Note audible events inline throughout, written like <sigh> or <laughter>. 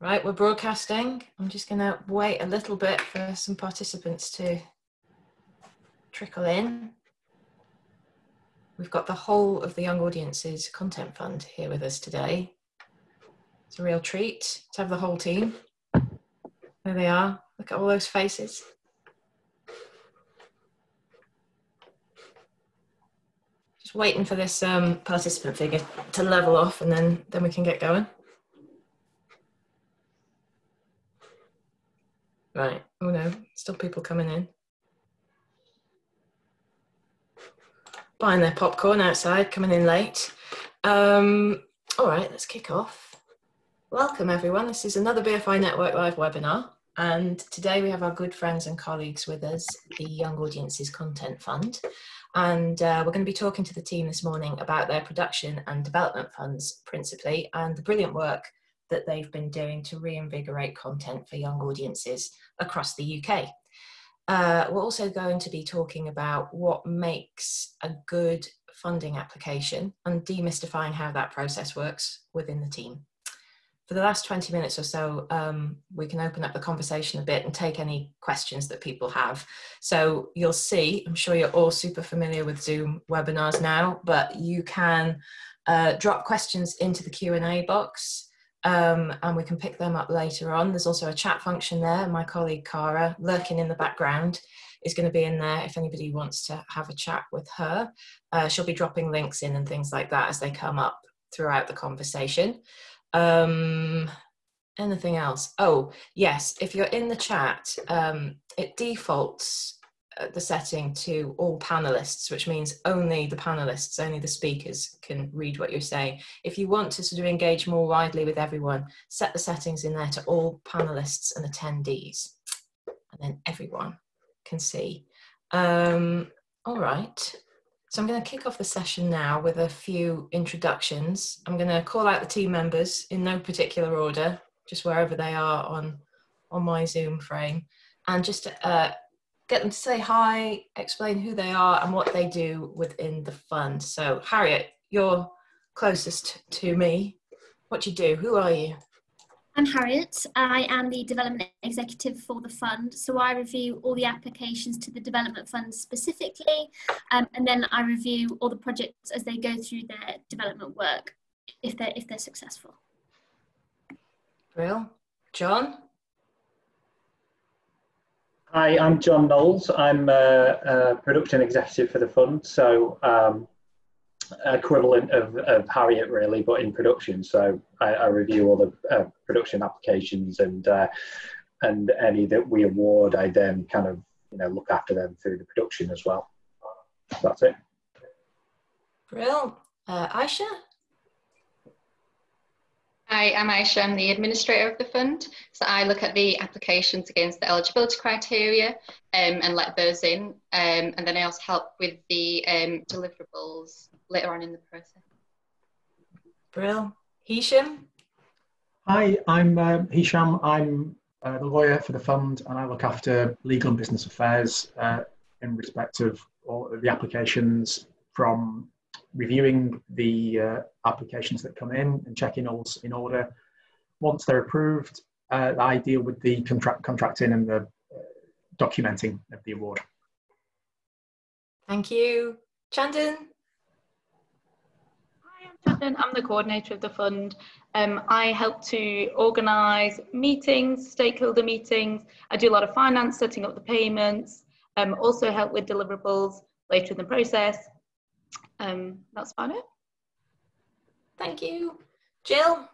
Right, we're broadcasting. I'm just going to wait a little bit for some participants to trickle in. We've got the whole of the Young Audiences Content Fund here with us today. It's a real treat to have the whole team. There they are. Look at all those faces. Just waiting for this um, participant figure to level off and then, then we can get going. Right. Oh no, still people coming in. Buying their popcorn outside, coming in late. Um, all right, let's kick off. Welcome everyone. This is another BFI Network Live webinar. And today we have our good friends and colleagues with us, the Young Audiences Content Fund. And uh, we're going to be talking to the team this morning about their production and development funds principally, and the brilliant work that they've been doing to reinvigorate content for young audiences across the UK. Uh, we're also going to be talking about what makes a good funding application and demystifying how that process works within the team. For the last 20 minutes or so, um, we can open up the conversation a bit and take any questions that people have. So you'll see, I'm sure you're all super familiar with Zoom webinars now, but you can uh, drop questions into the Q&A box um, and we can pick them up later on. There's also a chat function there. My colleague Cara, lurking in the background, is going to be in there if anybody wants to have a chat with her. Uh, she'll be dropping links in and things like that as they come up throughout the conversation. Um, anything else? Oh, yes, if you're in the chat, um, it defaults uh, the setting to all panelists, which means only the panelists, only the speakers can read what you're saying. If you want to sort of engage more widely with everyone, set the settings in there to all panelists and attendees, and then everyone can see. Um, all right. So I'm going to kick off the session now with a few introductions. I'm going to call out the team members in no particular order, just wherever they are on, on my Zoom frame. And just uh, get them to say hi, explain who they are and what they do within the fund. So, Harriet, you're closest to me. What do you do? Who are you? I'm Harriet. I am the development executive for the fund. So I review all the applications to the development fund specifically, um, and then I review all the projects as they go through their development work, if they're if they're successful. Real, John. Hi, I'm John Knowles. I'm a, a production executive for the fund, so um, equivalent of, of Harriet really, but in production. So I, I review all the uh, production applications and uh, and any that we award, I then kind of you know look after them through the production as well. So that's it. Brill. Uh, Aisha? Hi, I'm Aisha. I'm the administrator of the fund. So I look at the applications against the eligibility criteria um, and let those in. Um, and then I also help with the um, deliverables later on in the process. Brill. Hisham? Hi, I'm uh, Hisham. I'm uh, the lawyer for the fund and I look after legal and business affairs uh, in respect of all of the applications from reviewing the uh, applications that come in and checking all's in order. Once they're approved, uh, I deal with the contract contracting and the uh, documenting of the award. Thank you. Chandan? Hi, I'm Chandan. I'm the coordinator of the fund. Um, I help to organise meetings, stakeholder meetings. I do a lot of finance, setting up the payments, um, also help with deliverables later in the process um, that's about it. Thank you. Jill?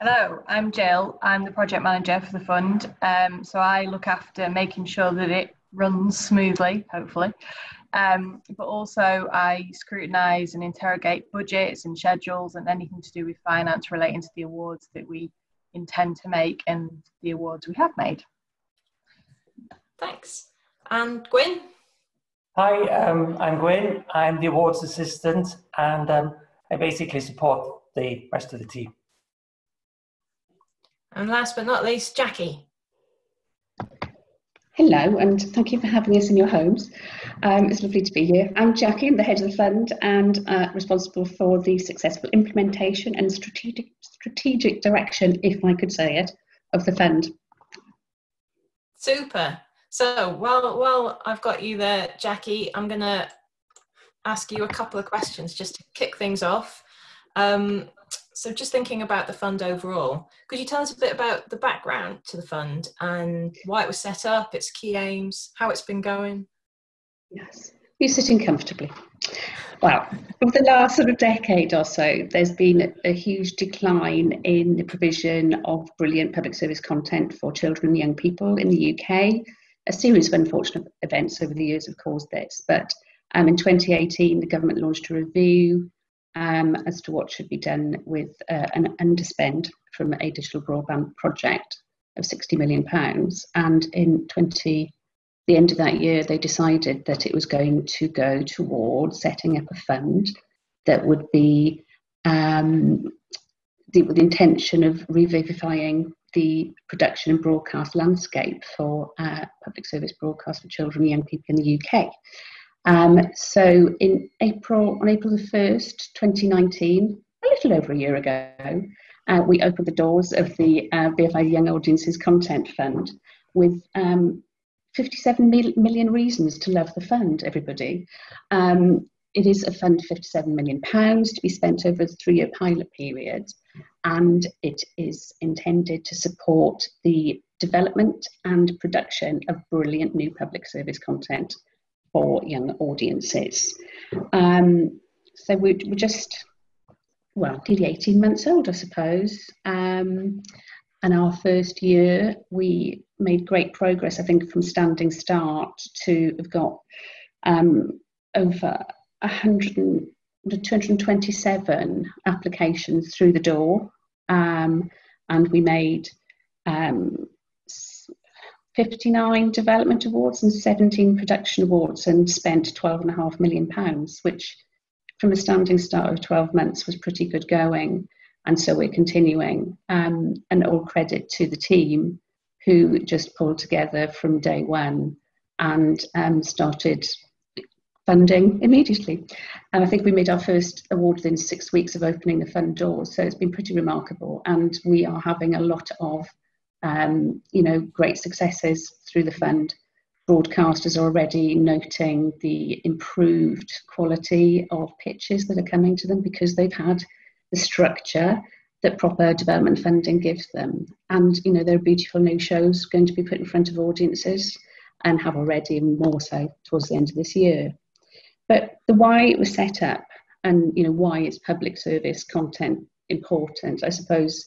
Hello, I'm Jill. I'm the project manager for the fund. Um, so I look after making sure that it runs smoothly, hopefully. Um, but also I scrutinise and interrogate budgets and schedules and anything to do with finance relating to the awards that we intend to make and the awards we have made. Thanks. And Gwyn? Hi, um, I'm Gwyn. I'm the awards assistant and um, I basically support the rest of the team. And last but not least, Jackie. Hello, and thank you for having us in your homes. Um, it's lovely to be here. I'm Jackie, I'm the head of the fund and uh, responsible for the successful implementation and strategic, strategic direction, if I could say it, of the fund. Super. So while, while I've got you there, Jackie, I'm going to ask you a couple of questions just to kick things off. Um, so just thinking about the fund overall, could you tell us a bit about the background to the fund and why it was set up, its key aims, how it's been going? Yes, you're sitting comfortably. Well, over the last sort of decade or so, there's been a huge decline in the provision of brilliant public service content for children and young people in the UK. A series of unfortunate events over the years have caused this, but um, in 2018, the government launched a review um, as to what should be done with uh, an underspend from a digital broadband project of 60 million pounds. And in 20, the end of that year, they decided that it was going to go towards setting up a fund that would be um, the, with the intention of revivifying the production and broadcast landscape for uh, public service broadcast for children and young people in the UK. Um, so in April, on April the 1st, 2019, a little over a year ago, uh, we opened the doors of the uh, BFI Young Audiences Content Fund with um, 57 mil million reasons to love the fund, everybody. Um, it is a fund of 57 million pounds to be spent over a three-year pilot period, and it is intended to support the development and production of brilliant new public service content for young audiences. Um, so we're, we're, just, well, nearly 18 months old, I suppose. Um, and our first year, we made great progress, I think, from standing start to have got um, over 100 227 applications through the door. Um, and we made um, 59 development awards and 17 production awards and spent 12.5 million pounds, which from a standing start of 12 months was pretty good going. And so we're continuing. Um, and all credit to the team who just pulled together from day one and um, started funding immediately. And I think we made our first award within six weeks of opening the fund doors. So it's been pretty remarkable. And we are having a lot of um, you know, great successes through the fund. Broadcasters are already noting the improved quality of pitches that are coming to them because they've had the structure that proper development funding gives them. And you know, there are beautiful new shows going to be put in front of audiences and have already more so towards the end of this year. But the why it was set up and you know why is public service content important, I suppose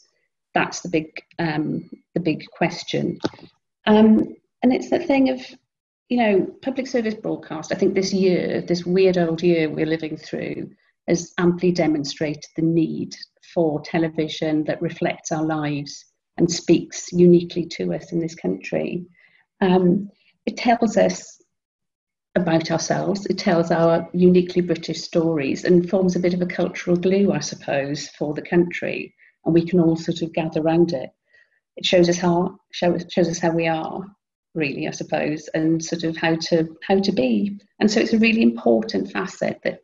that's the big um, the big question. Um, and it's the thing of, you know, public service broadcast. I think this year, this weird old year we're living through, has amply demonstrated the need for television that reflects our lives and speaks uniquely to us in this country. Um, it tells us about ourselves, it tells our uniquely British stories and forms a bit of a cultural glue, I suppose, for the country and we can all sort of gather around it. It shows us how show, shows us how we are, really, I suppose, and sort of how to how to be. And so it's a really important facet that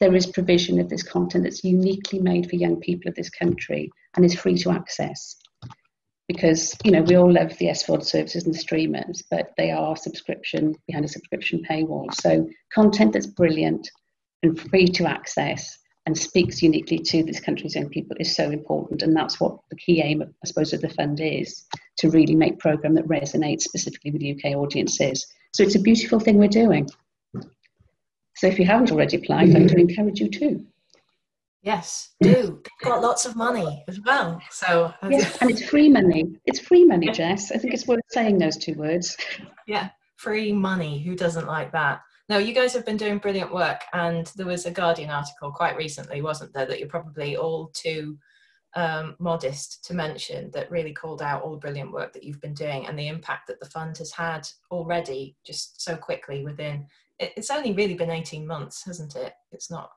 there is provision of this content that's uniquely made for young people of this country and is free to access. Because you know we all love the SVOD services and the streamers, but they are subscription behind a subscription paywall. So content that's brilliant and free to access and speaks uniquely to this country's young people is so important. And that's what the key aim, I suppose, of the fund is to really make programme that resonates specifically with UK audiences. So it's a beautiful thing we're doing. So if you haven't already applied, I'd like to encourage you to. Yes, do. They've got lots of money as well. So yes, and it's free money. It's free money, Jess. I think it's worth saying those two words. Yeah, free money. Who doesn't like that? No, you guys have been doing brilliant work, and there was a Guardian article quite recently, wasn't there, that you're probably all too um, modest to mention that really called out all the brilliant work that you've been doing and the impact that the fund has had already just so quickly within. It, it's only really been 18 months, hasn't it? It's not.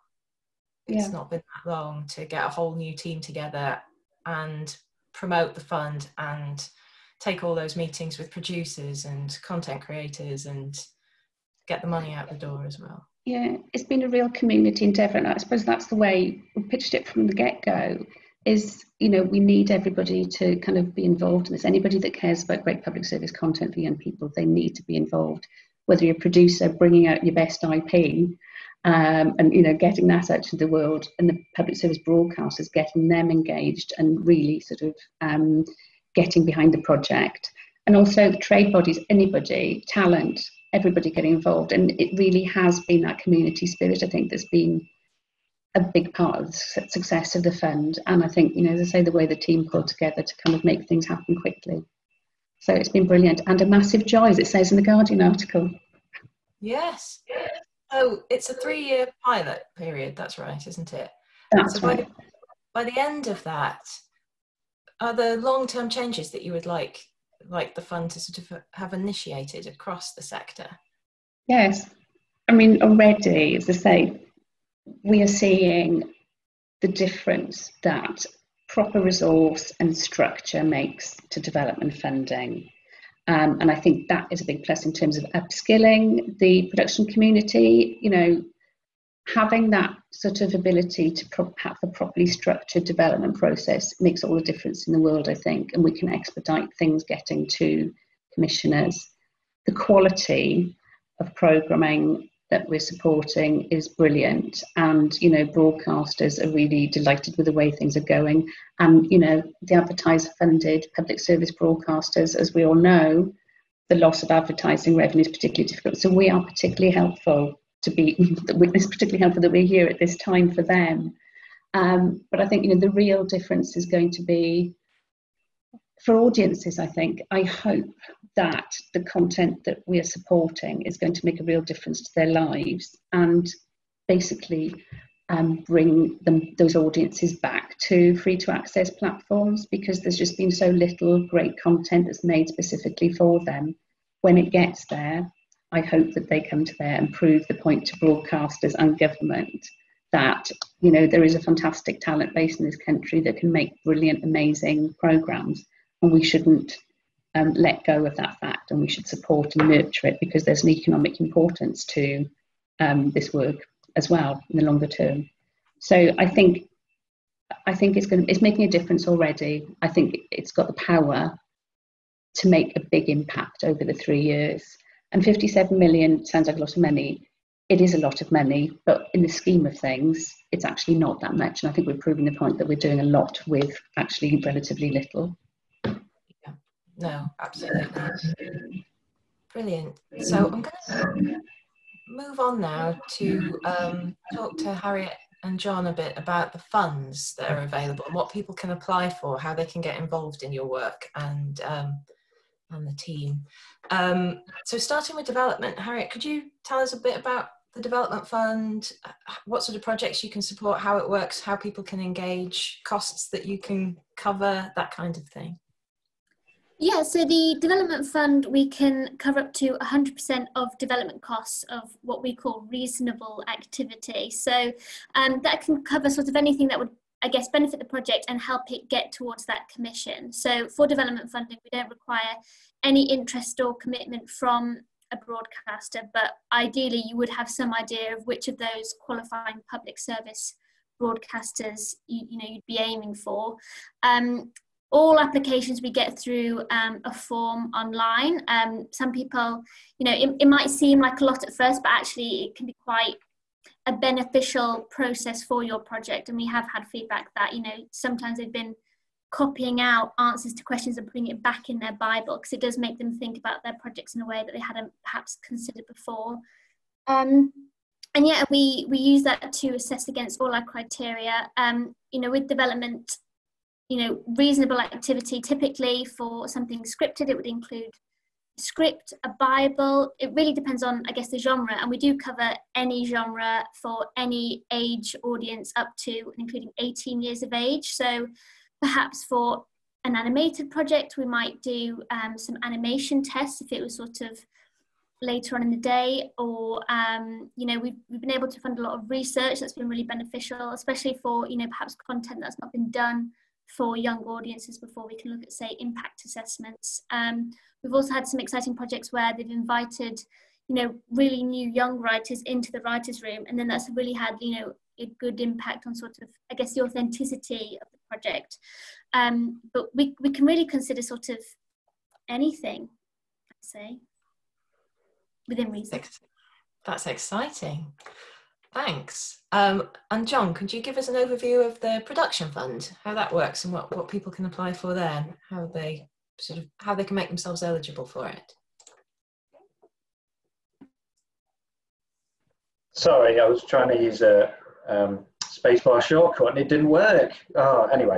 It's yeah. not been that long to get a whole new team together and promote the fund and take all those meetings with producers and content creators and get the money out the door as well. Yeah, it's been a real community endeavour, and I suppose that's the way we pitched it from the get go. Is you know we need everybody to kind of be involved in this. Anybody that cares about great public service content for young people, they need to be involved. Whether you're a producer bringing out your best IP, um, and you know getting that out to the world, and the public service broadcasters getting them engaged and really sort of um, getting behind the project, and also the trade bodies, anybody, talent, everybody getting involved. And it really has been that community spirit, I think, that's been a big part of the success of the fund. And I think, you know, as I say, the way the team pulled together to kind of make things happen quickly. So it's been brilliant and a massive joy, as it says in the Guardian article. Yes. Oh, it's a three-year pilot period. That's right, isn't it? That's so right. By the, by the end of that, are there long-term changes that you would like like the fund to sort of have initiated across the sector? Yes. I mean, already, as I say, we are seeing the difference that proper resource and structure makes to development funding. Um, and I think that is a big plus in terms of upskilling the production community. You know, having that sort of ability to pro- have a properly structured development process makes all the difference in the world, I think, and we can expedite things getting to commissioners. The quality of programming that we're supporting is brilliant, and you know, broadcasters are really delighted with the way things are going. And you know, the advertiser-funded public service broadcasters, as we all know, the loss of advertising revenue is particularly difficult. So we are particularly helpful to be <laughs> it's particularly helpful that we're here at this time for them. Um, but I think you know the real difference is going to be for audiences. I think I hope that the content that we are supporting is going to make a real difference to their lives and basically um, bring them those audiences back to free to access platforms because there's just been so little great content that's made specifically for them. When it gets there, I hope that they come to there and prove the point to broadcasters and government that you know there is a fantastic talent base in this country that can make brilliant, amazing programs, and we shouldn't um, let go of that fact, and we should support and nurture it because there's an economic importance to um, this work as well in the longer term. So I think I think it's going to, it's making a difference already. I think it's got the power to make a big impact over the three years. And 57 million sounds like a lot of money. It is a lot of money, but in the scheme of things, it's actually not that much. And I think we're proving the point that we're doing a lot with actually relatively little. No, absolutely. Not. Brilliant. So I'm going to move on now to um, talk to Harriet and John a bit about the funds that are available and what people can apply for, how they can get involved in your work and um, and the team. Um, so starting with development, Harriet, could you tell us a bit about the development fund, what sort of projects you can support, how it works, how people can engage, costs that you can cover, that kind of thing? Yeah, so the development fund, we can cover up to 100% of development costs of what we call reasonable activity. So um, that can cover sort of anything that would, I guess, benefit the project and help it get towards that commission. So for development funding, we don't require any interest or commitment from a broadcaster, but ideally you would have some idea of which of those qualifying public service broadcasters you, you know you'd be aiming for. Um, all applications we get through um, a form online. Um, some people, you know, it, it might seem like a lot at first, but actually it can be quite a beneficial process for your project. And we have had feedback that, you know, sometimes they've been copying out answers to questions and putting it back in their Bible because it does make them think about their projects in a way that they hadn't perhaps considered before. Um, and yeah, we, we use that to assess against all our criteria. Um, you know, with development you know, reasonable activity. Typically, for something scripted, it would include script, a Bible. It really depends on, I guess, the genre, and we do cover any genre for any age audience up to including 18 years of age. So, perhaps for an animated project, we might do um, some animation tests if it was sort of later on in the day or um, you know we've, we've been able to fund a lot of research that's been really beneficial especially for you know perhaps content that's not been done for young audiences before we can look at, say, impact assessments. Um, we've also had some exciting projects where they've invited, you know, really new young writers into the writers' room, and then that's really had, you know, a good impact on sort of, I guess, the authenticity of the project. Um, but we, we can really consider sort of anything, I'd say, within reason. That's exciting. Thanks. Um, and John, could you give us an overview of the production fund, how that works, and what, what people can apply for there, how they sort of how they can make themselves eligible for it? Sorry, I was trying to use a um, spacebar shortcut and it didn't work. Oh, anyway.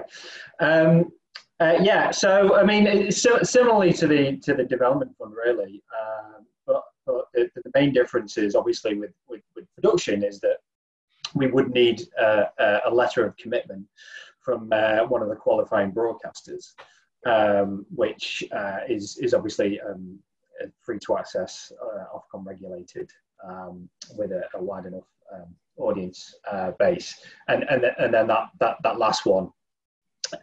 Um, uh, yeah, so I mean, it's similarly to the to the development fund, really. Um, but but the, the, main difference is obviously with production is that we would need uh, a letter of commitment from uh, one of the qualifying broadcasters, um, which uh, is is obviously um, free to access, uh, Ofcom regulated, um, with a, a, wide enough um, audience uh, base, and and and then that that that last one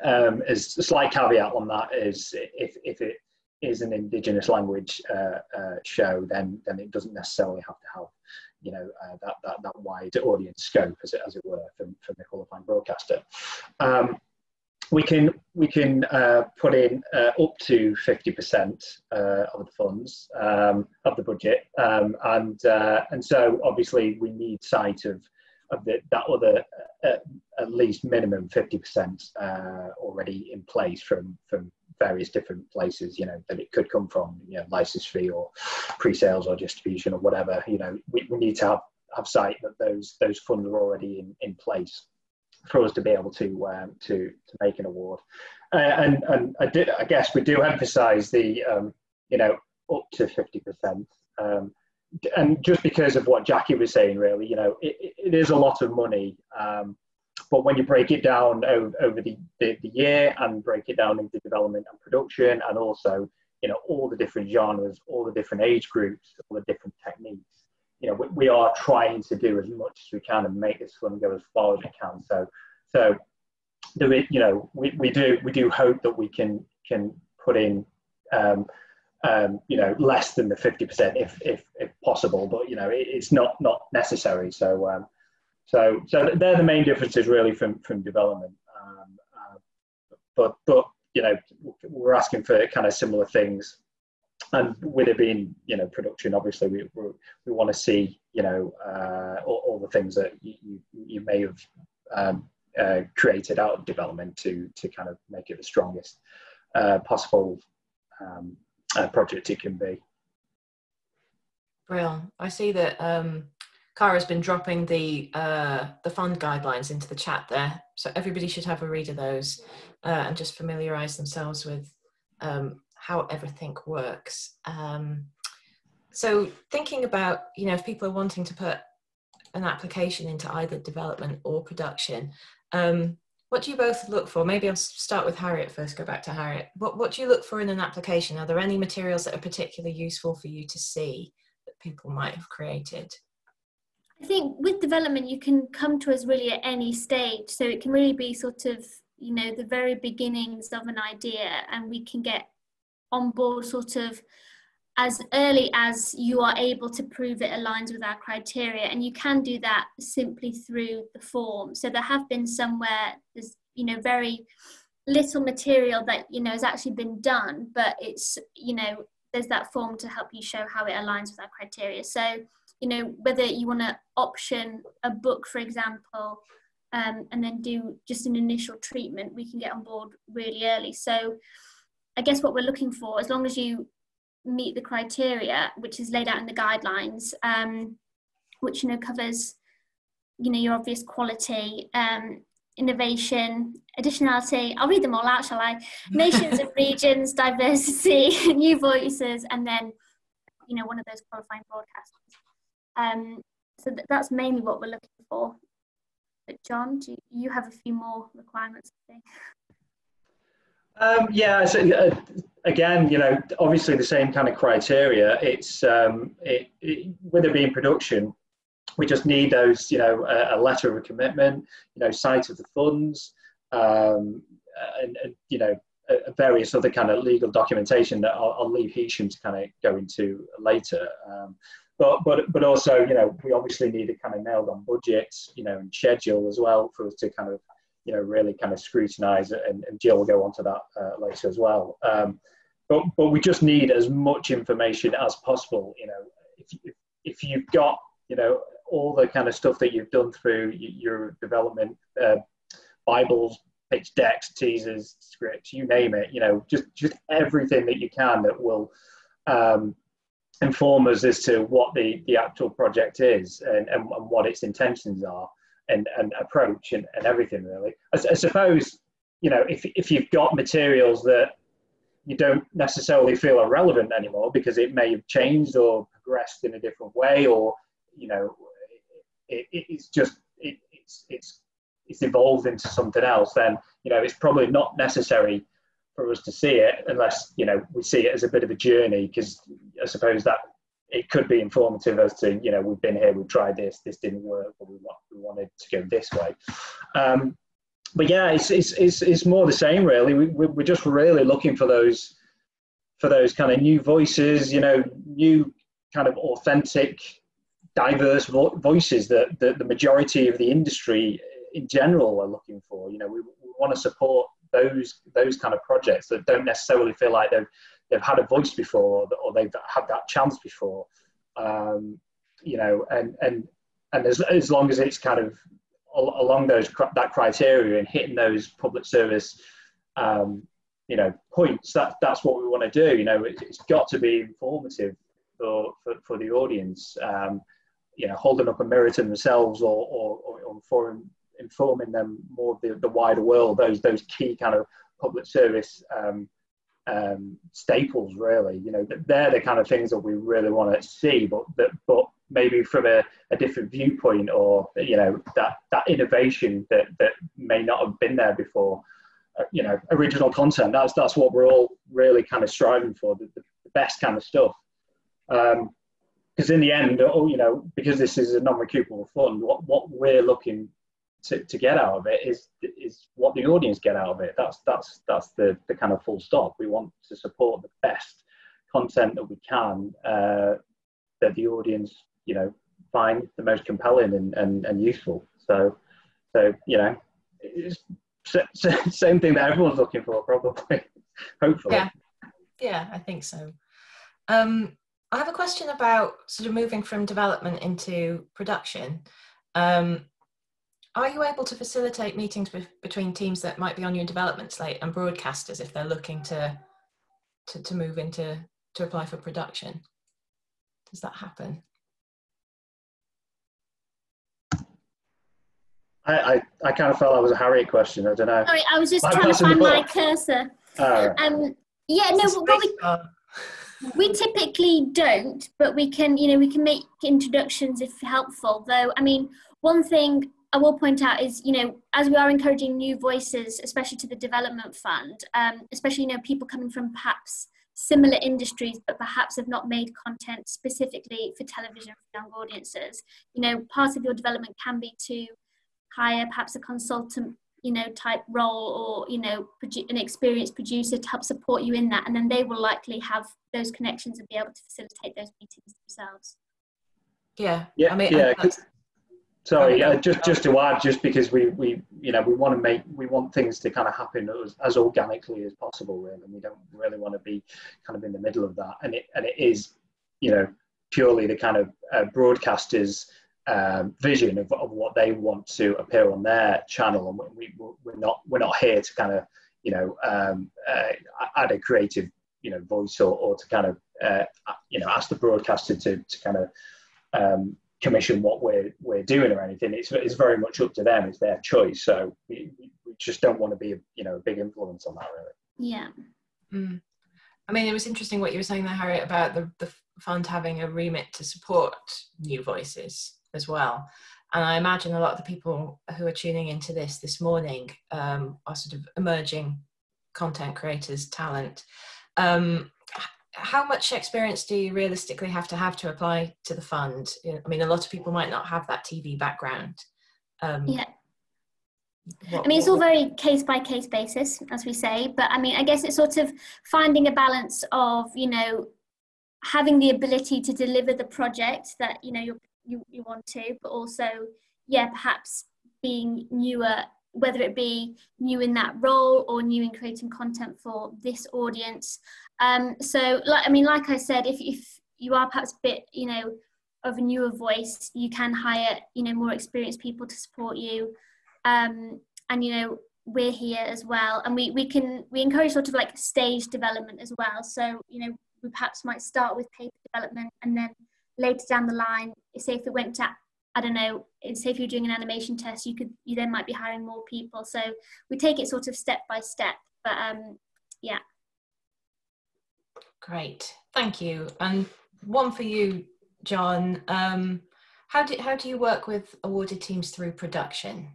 um, is a slight caveat on that is if, if it is an indigenous language uh, uh, show, then then it doesn't necessarily have to have you know uh, that, that that wide audience scope as it, as it were from, from the qualifying broadcaster. Um, we can we can uh, put in uh, up to 50% uh, of the funds um, of the budget, um, and uh, and so obviously we need sight of of the, that other uh, at least minimum 50% uh, already in place from from various different places you know that it could come from you know license fee or pre-sales or distribution or whatever you know we, we need to have have sight that those those funds are already in, in place for us to be able to um, to to make an award uh, and and I, I guess we do emphasize the um, you know up to 50% um, and just because of what Jackie was saying, really, you know, it, it is a lot of money. Um, but when you break it down over, over the, the, the, year and break it down into development and production, and also, you know, all the different genres, all the different age groups, all the different techniques, you know, we, we are trying to do as much as we can and make this film go as far as it can. So, so there is, you know, we, we do we do hope that we can can put in um, um, you know, less than the 50% if, if, if possible, but, you know, it, it's not, not necessary. So, um, so, so they're the main differences really from, from development. Um, uh, but, but, you know, we're asking for kind of similar things. And with it being, you know, production, obviously we, we, we want to see, you know, uh, all, all, the things that you, you, may have um, uh, created out of development to, to kind of make it the strongest uh, possible um, uh, project it can be. Brilliant. I see that um, Cara's been dropping the uh, the fund guidelines into the chat there, so everybody should have a read of those uh, and just familiarise themselves with um, how everything works. Um, so thinking about you know if people are wanting to put an application into either development or production, um, what do you both look for? Maybe I'll start with Harriet first, go back to Harriet. What, what do you look for in an application? Are there any materials that are particularly useful for you to see that people might have created? I think with development, you can come to us really at any stage. So it can really be sort of, you know, the very beginnings of an idea, and we can get on board sort of as early as you are able to prove it aligns with our criteria. And you can do that simply through the form. So there have been somewhere there's you know very little material that you know has actually been done but it's you know there's that form to help you show how it aligns with our criteria. So you know whether you want to option a book for example um, and then do just an initial treatment we can get on board really early. So i guess what we're looking for as long as you meet the criteria which is laid out in the guidelines um, which you know covers you know your obvious quality um, innovation additionality i'll read them all out shall i? <laughs> Nations and regions diversity <laughs> new voices and then you know one of those qualifying broadcasters um, so th- that's mainly what we're looking for but john do you have a few more requirements i think um, yeah, so, uh, again, you know, obviously the same kind of criteria. It's um, it, it, with it being production, we just need those, you know, a, a letter of commitment, you know, sight of the funds, um, and, and you know various other kind of legal documentation that I'll, I'll leave Hisham to kind of go into later. Um, but but but also you know we obviously need a kind of nailed on budget you know and schedule as well for us to kind of you know really kind of scrutinise it and, and Jill will go on to that uh, later as well. Um, but but we just need as much information as possible. You know if if, if you've got you know all the kind of stuff that you've done through your development uh, bibles pitch decks teasers scripts you name it you know just just everything that you can that will um, inform us as to what the the actual project is and, and, and what its intentions are and, and approach and, and everything really. I, I suppose you know if, if you've got materials that you don't necessarily feel are relevant anymore because it may have changed or progressed in a different way or you know it, it's just it, it's it's it's evolved into something else, then you know it's probably not necessary for us to see it unless you know we see it as a bit of a journey because I suppose that it could be informative as to you know we've been here, we've tried this, this didn't work, but we want we wanted to go this way. Um, but yeah, it's, it's it's it's more the same really. We we're just really looking for those for those kind of new voices, you know, new kind of authentic diverse vo- voices that, that the majority of the industry in general are looking for. You know, we, we want to support those those kind of projects that don't necessarily feel like they've they've had a voice before or they've had that chance before. Um, you know, and and and as as long as it's kind of along those that criteria and hitting those public service um, you know points that that's what we want to do you know it, has got to be informative for for, for the audience um, you know holding up a mirror to themselves or or, or informing, informing them more of the, the wider world those those key kind of public service um, um, staples really. You know they're the kind of things that we really want to see but that but maybe from a, a different viewpoint or you know that that innovation that that may not have been there before. Uh, you know original content that's that's what we're all really kind of striving for the, the best kind of stuff. Um, because in the end, oh, you know, because this is a non-recoupable fund, what, what we're looking to, to get out of it is is what the audience get out of it. That's that's that's the, the kind of full stop. We want to support the best content that we can uh, that the audience, you know, find the most compelling and, and, and useful. So, so you know, it's <laughs> same thing that everyone's looking for, probably. <laughs> Hopefully. Yeah, yeah, I think so. Um, I have a question about sort of moving from development into production. Um, are you able to facilitate meetings with, between teams that might be on your development slate and broadcasters if they're looking to, to, to move into to apply for production? Does that happen? I, I, I kind of felt that was a Harriet question. I don't know. Sorry, I was just trying to find my cursor. Oh. Um, yeah, no, what we, <laughs> we typically don't, but we can, you know, we can make introductions if helpful. Though, I mean, one thing I will point out is, you know, as we are encouraging new voices, especially to the development fund, um, especially, you know, people coming from perhaps similar industries, but perhaps have not made content specifically for television for young audiences. You know, part of your development can be to hire perhaps a consultant you know type role or you know an experienced producer to help support you in that and then they will likely have those connections and be able to facilitate those meetings themselves yeah yeah I mean, yeah sorry uh, just just to add just because we we you know we want to make we want things to kind of happen as, as organically as possible really and we don't really want to be kind of in the middle of that. And it and it is you know purely the kind of uh, broadcasters um, vision of, of what they want to appear on their channel, and we, we're not we're not here to kind of you know um, uh, add a creative you know voice or, or to kind of uh, you know ask the broadcaster to, to kind of um, commission what we're we're doing or anything. It's it's very much up to them. It's their choice. So we, we just don't want to be a, you know a big influence on that really. Yeah. Mm. I mean, it was interesting what you were saying there, Harriet, about the, the fund having a remit to support new voices as well. And I imagine a lot of the people who are tuning into this this morning um, are sort of emerging content creators, talent. Um, how much experience do you realistically have to have to apply to the fund? I mean, a lot of people might not have that TV background. Um, yeah. What, I mean, it's all very case by case basis, as we say. But I mean, I guess it's sort of finding a balance of you know having the ability to deliver the project that you know you you, you want to, but also yeah, perhaps being newer whether it be new in that role or new in creating content for this audience. Um, so, like, I mean, like I said, if, if you are perhaps a bit, you know, of a newer voice, you can hire, you know, more experienced people to support you. Um, and, you know, we're here as well. And we, we can, we encourage sort of like stage development as well. So, you know, we perhaps might start with paper development and then later down the line, say if it went to I don't know, say if you're doing an animation test, you could you then might be hiring more people. So we take it sort of step by step. But um, yeah. Great, thank you. And one for you, John. Um, how do how do you work with awarded teams through production?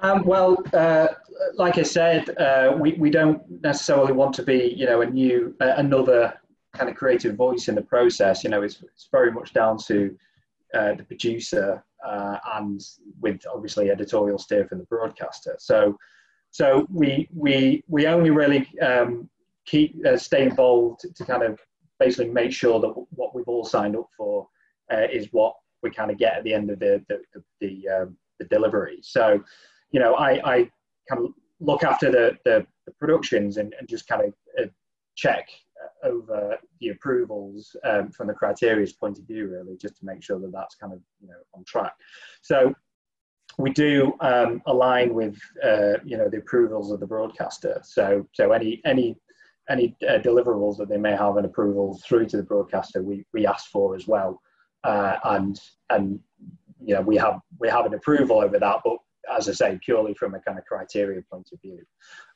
Um, well, uh, like I said, uh, we, we don't necessarily want to be, you know, a new, uh, another kind of creative voice in the process. You know, it's, it's very much down to uh, the producer uh, and with obviously editorial steer from the broadcaster. So, so we we we only really um, keep uh, stay involved to kind of basically make sure that what we've all signed up for uh, is what we kind of get at the end of the the the, the, um, the delivery. So, you know, I, I kind of look after the the, the productions and, and just kind of uh, check over the approvals um, from the criteria's point of view, really, just to make sure that that's kind of you know on track. So we do um, align with uh, you know the approvals of the broadcaster. So so any any any uh, deliverables that they may have an approval through to the broadcaster, we we ask for as well, uh, and and you know we have we have an approval over that, but as I say, purely from a kind of criteria point of view.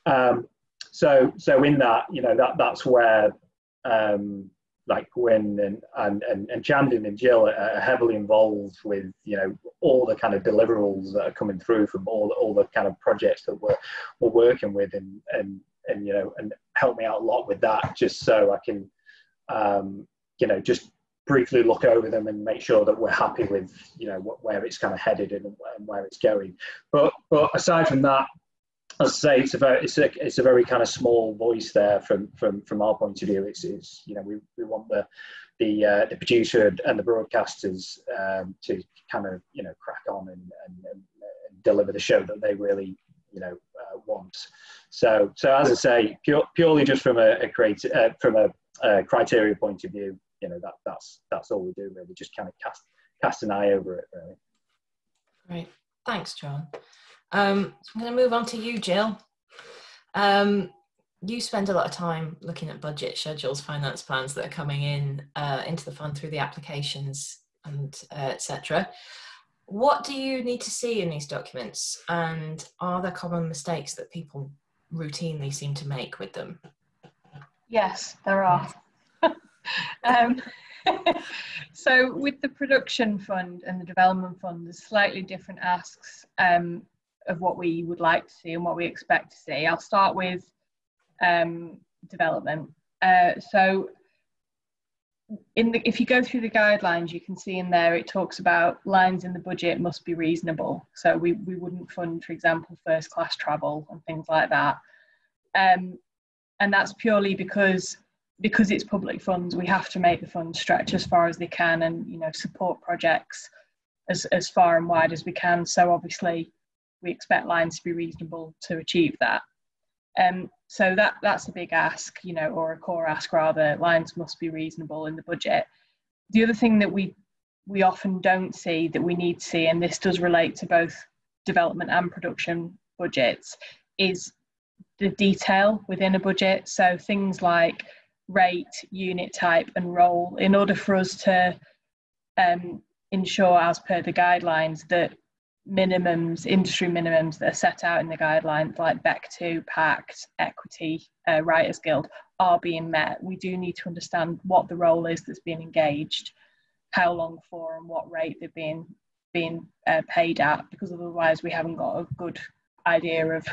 Um, so so in that you know that that's where um, like Gwyn and, and, and, and Chandan and Jill are heavily involved with, you know, all the kind of deliverables that are coming through from all, all the kind of projects that we're, we're working with and, and, and, you know, and help me out a lot with that just so I can, um, you know, just briefly look over them and make sure that we're happy with, you know, where it's kind of headed and, and where it's going. But, but aside from that, as I say, it's a very, it's a, it's a very kind of small voice there from, from, from our point of view. It's, it's you know, we, we want the, the, uh, the producer and the broadcasters um, to kind of, you know, crack on and, and, and, deliver the show that they really, you know, uh, want. So, so as I say, pure, purely just from a, a creative, uh, from a, a criteria point of view, you know, that, that's, that's all we do really, just kind of cast, cast an eye over it really. Great. Thanks, John. Um, I'm going to move on to you, Jill. Um, you spend a lot of time looking at budget schedules, finance plans that are coming in uh, into the fund through the applications and uh, etc. What do you need to see in these documents, and are there common mistakes that people routinely seem to make with them? Yes, there are. <laughs> um, <laughs> so with the production fund and the development fund, there's slightly different asks. Um, of what we would like to see and what we expect to see. I'll start with um, development. Uh, so, in the, if you go through the guidelines, you can see in there it talks about lines in the budget must be reasonable. So we, we wouldn't fund, for example, first class travel and things like that. Um, and that's purely because because it's public funds, we have to make the funds stretch as far as they can and you know support projects as, as far and wide as we can. So obviously we expect lines to be reasonable to achieve that. Um, so that that's a big ask, you know, or a core ask rather. Lines must be reasonable in the budget. The other thing that we we often don't see that we need to see, and this does relate to both development and production budgets, is the detail within a budget. So things like rate, unit type, and role. In order for us to um, ensure, as per the guidelines, that minimums, industry minimums that are set out in the guidelines, like BECTU, PACT, Equity, uh, Writers Guild, are being met. We do need to understand what the role is that's being engaged, how long for, and what rate they're being being uh, paid at, because otherwise we haven't got a good idea of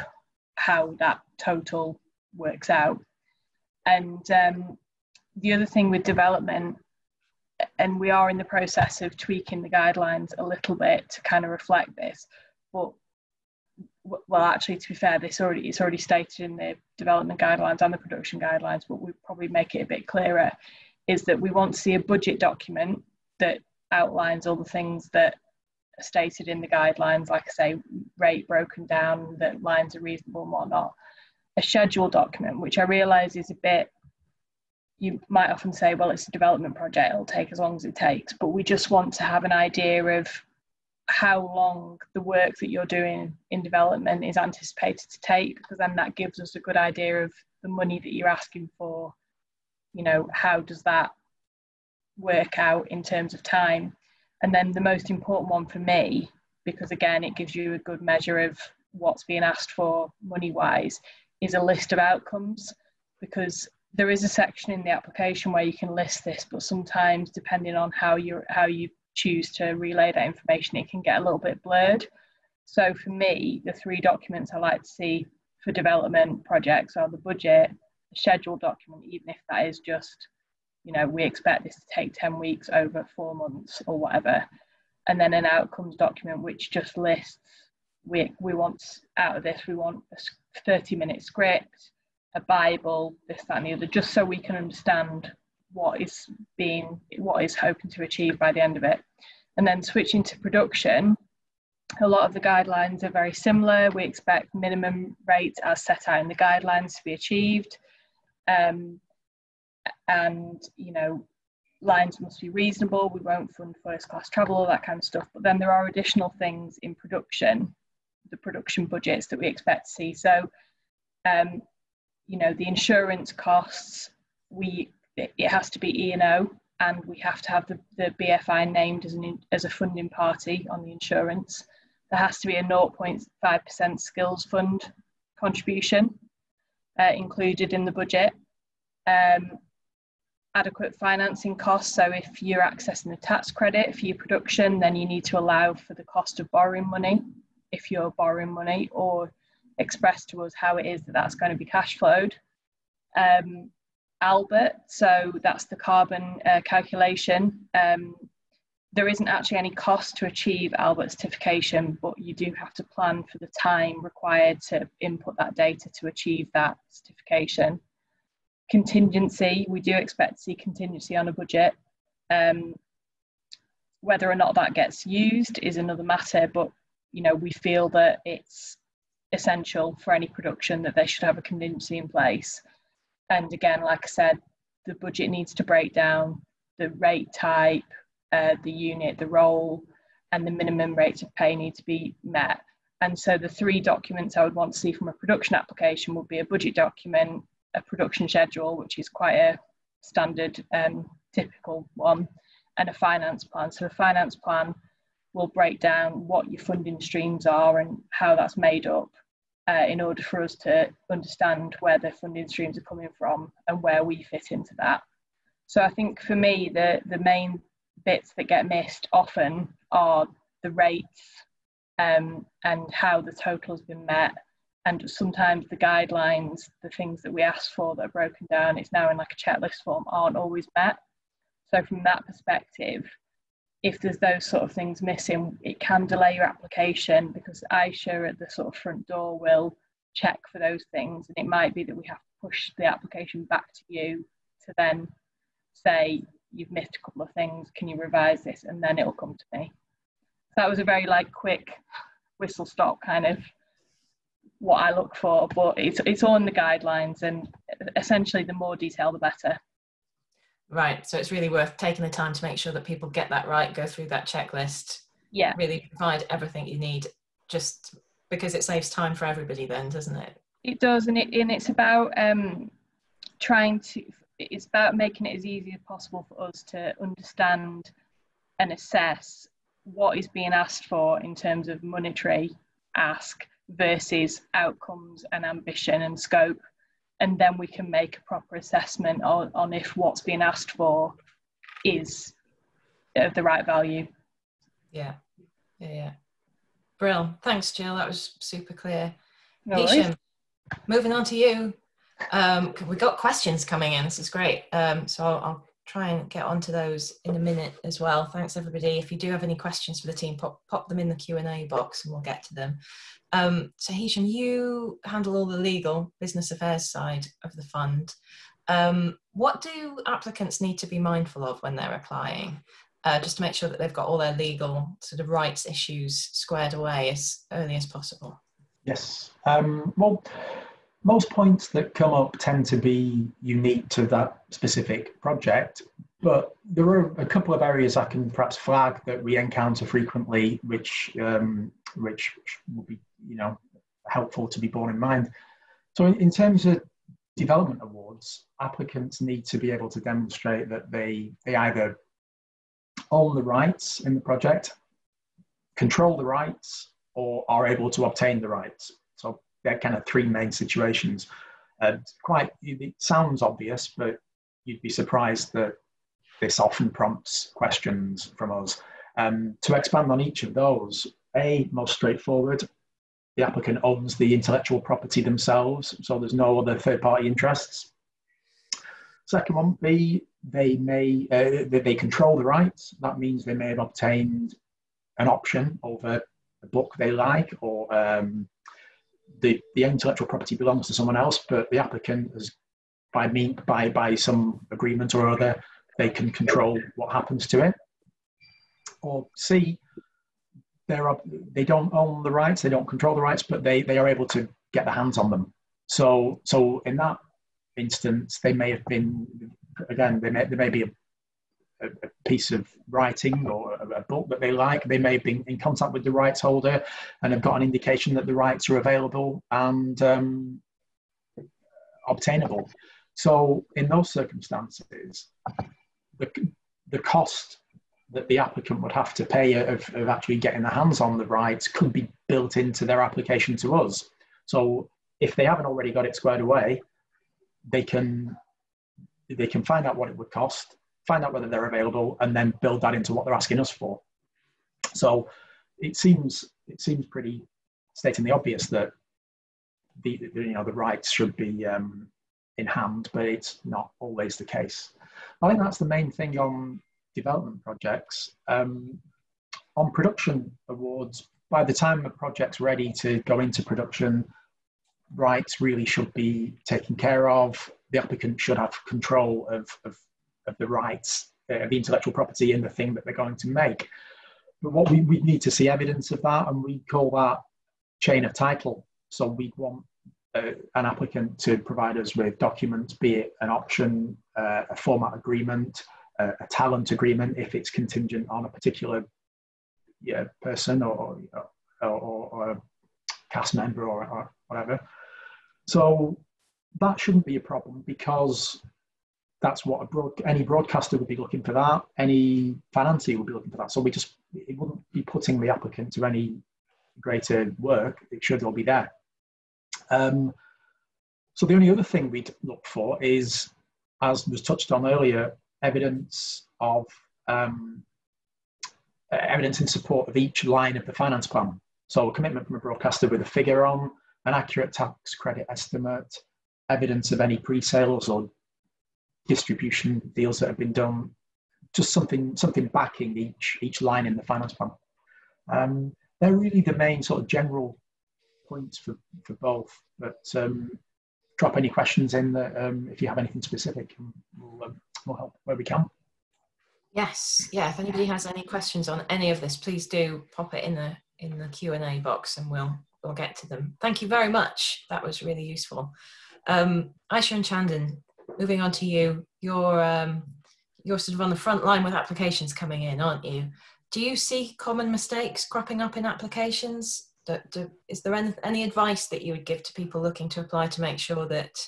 how that total works out. And um, the other thing with development and we are in the process of tweaking the guidelines a little bit to kind of reflect this. But well, actually, to be fair, this already it's already stated in the development guidelines and the production guidelines, but we probably make it a bit clearer. Is that we want to see a budget document that outlines all the things that are stated in the guidelines, like I say, rate broken down, that lines are reasonable and whatnot. A schedule document, which I realise is a bit you might often say, well, it's a development project, it'll take as long as it takes, but we just want to have an idea of how long the work that you're doing in development is anticipated to take, because then that gives us a good idea of the money that you're asking for. You know, how does that work out in terms of time? And then the most important one for me, because again, it gives you a good measure of what's being asked for money wise, is a list of outcomes. Because there is a section in the application where you can list this, but sometimes depending on how you how you choose to relay that information, it can get a little bit blurred. So for me, the three documents I like to see for development projects are the budget, the schedule document, even if that is just, you know, we expect this to take 10 weeks over four months or whatever. And then an outcomes document which just lists we we want out of this, we want a 30 minute script, a Bible, this, that, and the other, just so we can understand what is being, what is hoping to achieve by the end of it. And then switching to production, a lot of the guidelines are very similar. We expect minimum rates as set out in the guidelines to be achieved. Um, and, you know, lines must be reasonable. We won't fund first class travel, all that kind of stuff. But then there are additional things in production, the production budgets that we expect to see. So um, you know the insurance costs we it has to be E&O and we have to have the, the BFI named as, an, as a funding party on the insurance. There has to be a 0.5% skills fund contribution uh, included in the budget. Um, adequate financing costs, so if you're accessing a tax credit for your production, then you need to allow for the cost of borrowing money if you're borrowing money or express to us how it is that that's going to be cash flowed. Um, Albert, so that's the carbon uh, calculation. Um, there isn't actually any cost to achieve Albert certification, but you do have to plan for the time required to input that data to achieve that certification. Contingency, we do expect to see contingency on a budget. Um, whether or not that gets used is another matter, but you know we feel that it's essential for any production that they should have a contingency in place. And again, like I said, the budget needs to break down the rate type, uh, the unit, the role, and the minimum rates of pay need to be met. And so the three documents I would want to see from a production application would be a budget document, a production schedule, which is quite a standard, um, typical one, and a finance plan. So the finance plan will break down what your funding streams are and how that's made up uh, in order for us to understand where the funding streams are coming from and where we fit into that. So I think for me, the, the main bits that get missed often are the rates um, and how the total has been met. And sometimes the guidelines, the things that we ask for that are broken down, it's now in like a checklist form, aren't always met. So from that perspective, if there's those sort of things missing, it can delay your application because Aisha at the sort of front door will check for those things. And it might be that we have to push the application back to you to then say, you've missed a couple of things, can you revise this? And then it'll come to me. So that was a very like quick whistle stop kind of what I look for, but it's, it's all in the guidelines and essentially the more detail, the better. Right. So it's really worth taking the time to make sure that people get that right, go through that checklist. Yeah. Really provide everything you need just because it saves time for everybody then, doesn't it? It does and it and it's about um trying to it's about making it as easy as possible for us to understand and assess what is being asked for in terms of monetary ask versus outcomes and ambition and scope and then we can make a proper assessment on, on if what's being asked for is of the right value. Yeah, yeah, yeah. Brill. Thanks, Jill. That was super clear. No moving on to you. Um, we got questions coming in. This is great. Um, so I'll, I'll, try and get onto those in a minute as well. Thanks everybody. If you do have any questions for the team, pop, pop them in the Q&A box and we'll get to them. Um, so Hisham, you handle all the legal business affairs side of the fund. Um, what do applicants need to be mindful of when they're applying? Uh, just to make sure that they've got all their legal sort of rights issues squared away as early as possible. Yes. Um, well, most points that come up tend to be unique to that specific project, but there are a couple of areas I can perhaps flag that we encounter frequently, which um, which will be you know helpful to be borne in mind. So, in, in terms of development awards, applicants need to be able to demonstrate that they they either own the rights in the project, control the rights, or are able to obtain the rights. They're kind of three main situations. Uh, quite, it sounds obvious, but you'd be surprised that this often prompts questions from us. Um, to expand on each of those, A, most straightforward, the applicant owns the intellectual property themselves, so there's no other third party interests. Second one, B, they may uh, they control the rights. That means they may have obtained an option over a book they like or um, the, the intellectual property belongs to someone else, but the applicant by mean, by by some agreement or other, they can control what happens to it. Or C, they're they don't own the rights, they don't control the rights, but they they are able to get their hands on them. So so in that instance, they may have been again they may there may be a a, piece of writing or a, a, book that they like. They may have been in contact with the rights holder and have got an indication that the rights are available and um, obtainable. So, in those circumstances, the, the cost that the applicant would have to pay of, of actually getting their hands on the rights could be built into their application to us. So, if they haven't already got it squared away, they can they can find out what it would cost find out whether they're available, and then build that into what they're asking us for. So it seems it seems pretty stating the obvious that the, the you know the rights should be um, in hand, but it's not always the case. I think that's the main thing on development projects. Um, on production awards, by the time a project's ready to go into production, rights really should be taken care of. The applicant should have control of, of of the rights, uh, the intellectual property in the thing that they're going to make. But what we, we need to see evidence of that, and we call that chain of title. So we want uh, an applicant to provide us with documents, be it an option, uh, a format agreement, uh, a talent agreement if it's contingent on a particular yeah, person or, or, or, a cast member or, or whatever. So that shouldn't be a problem because that's what broad, any broadcaster would be looking for that. Any financier would be looking for that. So we just it wouldn't be putting the applicant to any greater work. It should all be there. Um, so the only other thing we'd look for is, as was touched on earlier, evidence of um, evidence in support of each line of the finance plan. So a commitment from a broadcaster with a figure on, an accurate tax credit estimate, evidence of any pre-sales or distribution deals that have been done, just something something backing each each line in the finance plan. Um, they're really the main sort of general points for, for both. But um, drop any questions in the, um, if you have anything specific, we'll, um, we'll help where we can. Yes, yeah. If anybody has any questions on any of this, please do pop it in the in the Q and A box, and we'll we'll get to them. Thank you very much. That was really useful. Um, Aisha and Chandan, moving on to you, you're um, you're sort of on the front line with applications coming in, aren't you? Do you see common mistakes cropping up in applications? Do, do, is there any, any advice that you would give to people looking to apply to make sure that,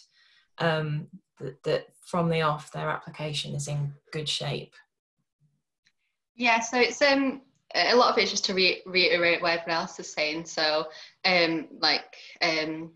um, that, that from the off their application is in good shape? Yeah, so it's um a lot of it's just to re- reiterate what everyone else is saying. So um like um